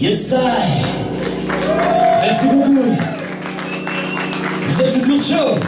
Yes, I. Merci beaucoup. Vous êtes toujours chaud.